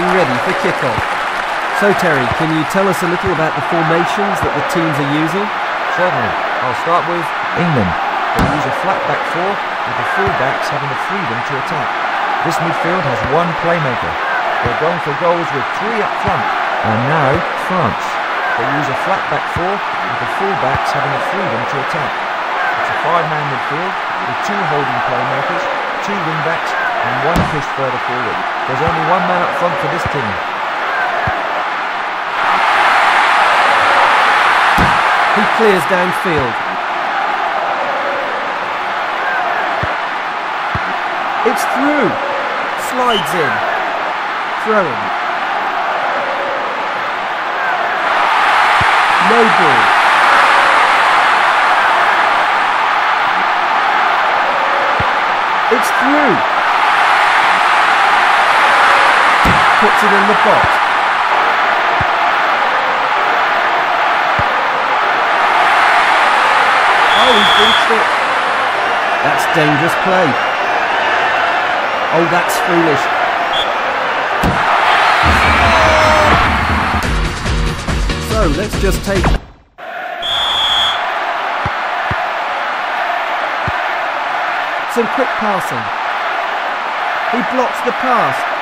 ready for kickoff. So Terry, can you tell us a little about the formations that the teams are using? Certainly. I'll start with England. They use a flat back four with the full-backs having the freedom to attack. This midfield has one playmaker. They're going for goals with three up front. And now, France. They use a flat back four with the full-backs having the freedom to attack. It's a five-man midfield with two holding playmakers, two wing-backs and one push further forward. There's only one man up front for this team. He clears downfield. It's through. Slides in. Throwing. No ball. It's through. Puts it in the box. Oh, he's reached it. That's dangerous play. Oh, that's foolish. So let's just take. Some quick passing. He blocks the pass.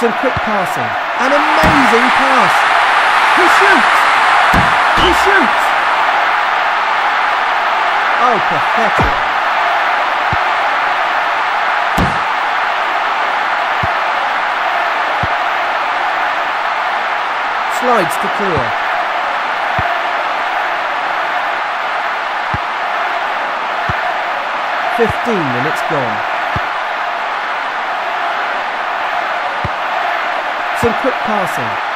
Some quick passing. An amazing pass. He shoots! He shoots! Oh, pathetic. Slides to clear. Fifteen minutes gone. Some quick passing.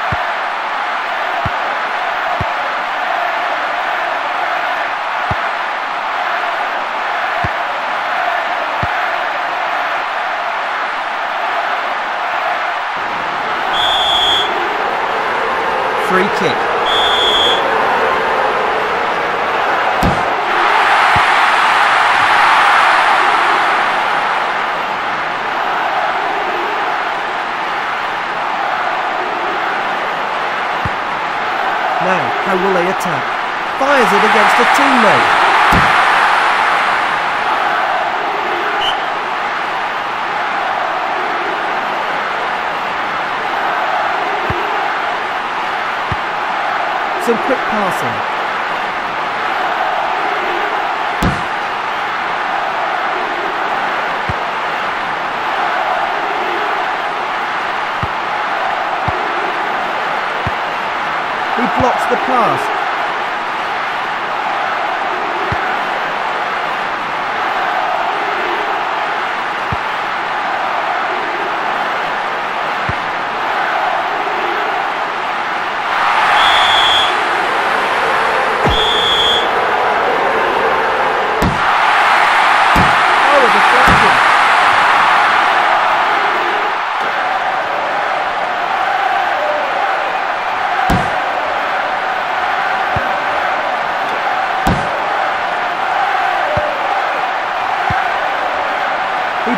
Free kick. Now, will they attack? Fires it against a teammate. Some quick passing. He blocks the pass.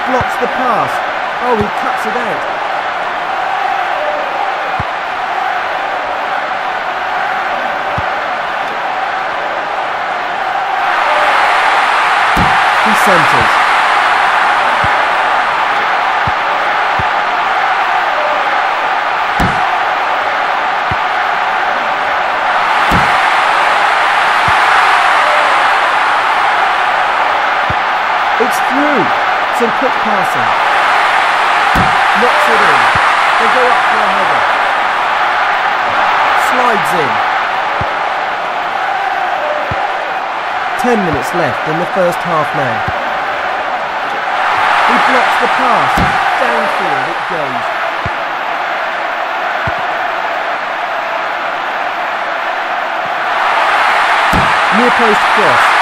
Blocks the pass. Oh, he cuts it out. He centres. It's through. Some quick passing. Knocks it in. They go up for a header. Slides in. Ten minutes left in the first half now. He blocks the pass. Downfield it goes. Near post cross.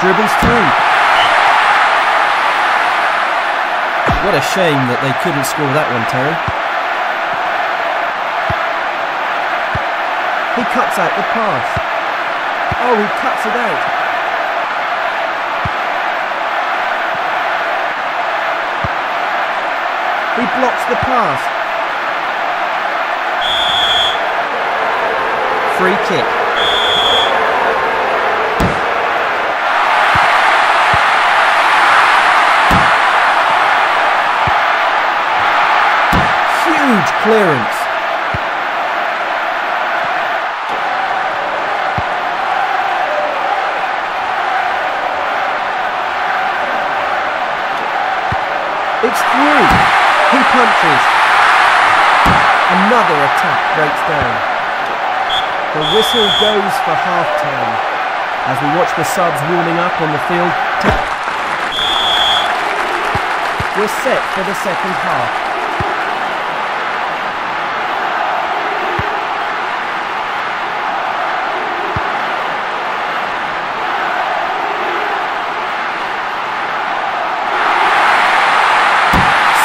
Dribbles through. What a shame that they couldn't score that one, Terry. He cuts out the pass. Oh, he cuts it out. He blocks the pass. Free kick. Huge clearance. It's through. He punches. Another attack breaks down. The whistle goes for half time as we watch the subs warming up on the field. We're set for the second half.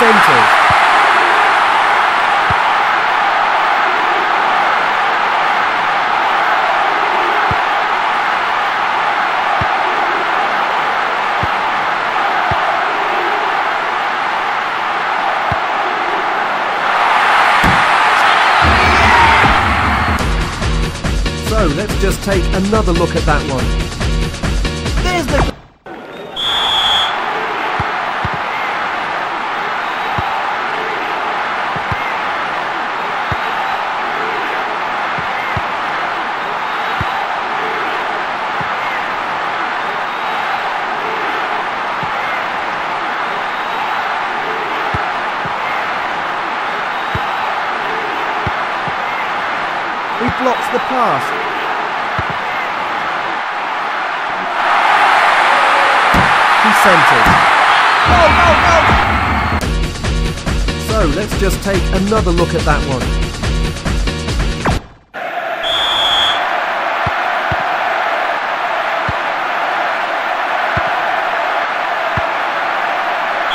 Centres. So let's just take another look at that one. Blocks the pass. He centres. No! So let's just take another look at that one.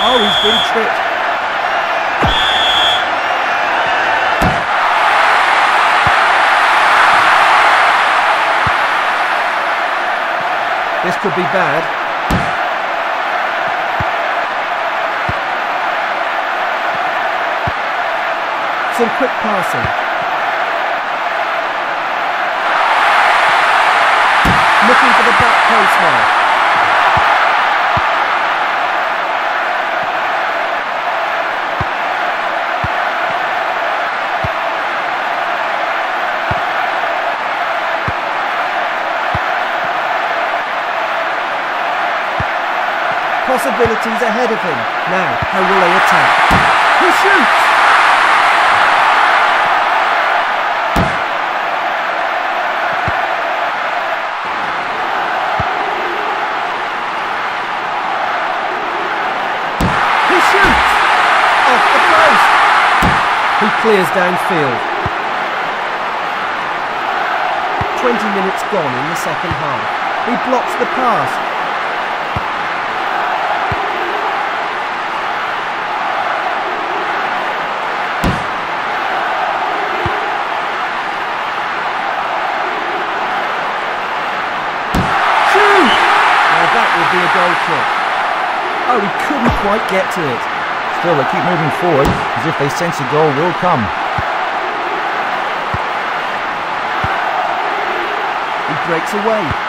Oh, he's been tripped. Could be bad. Some quick passing. Looking for the back post now. Possibilities ahead of him. Now, how will they attack? He shoots! He shoots! Off the post! He clears downfield. 20 minutes gone in the second half. He blocks the pass. Shoot! Now that would be a goal kick. Oh, he couldn't quite get to it. Still, they keep moving forward as if they sense a goal will come. He breaks away.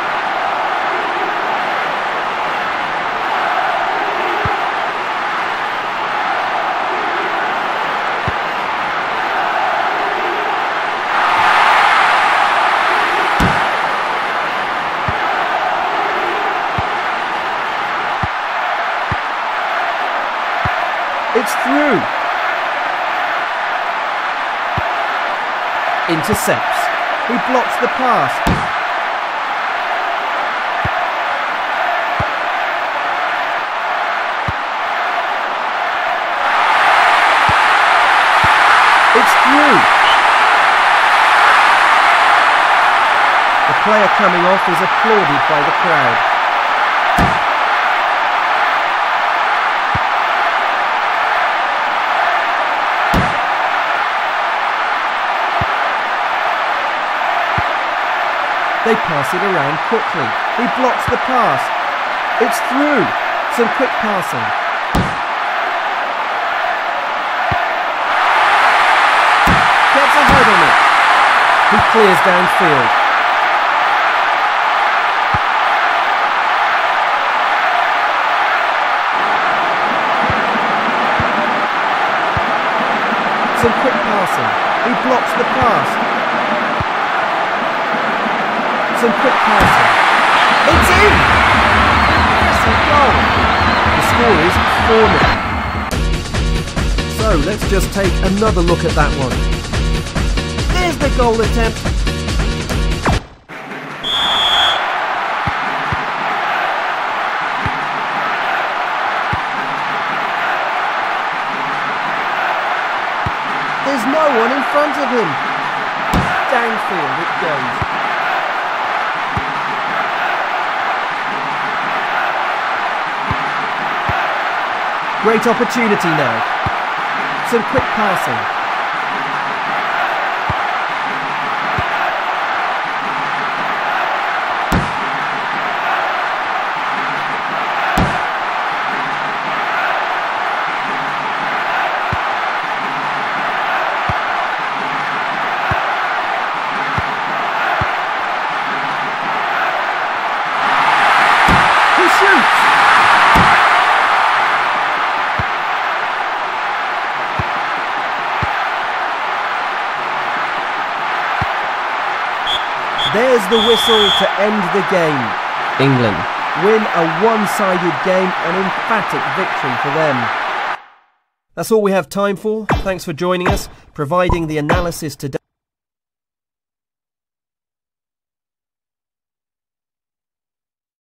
Intercepts. He blocks the pass. It's through. The player coming off is applauded by the crowd. They pass it around quickly. He blocks the pass. It's through. Some quick passing. Gets ahead on it. He clears downfield. Some quick passing. He blocks the pass. Some quick passing. It's in! Massive goal. The score is 4 0. So let's just take another look at that one. There's the goal attempt. There's no one in front of him. Downfield it goes. Great opportunity now. Some quick passing. There's the whistle to end the game. England win a one sided game, an emphatic victory for them. That's all we have time for. Thanks for joining us, providing the analysis today.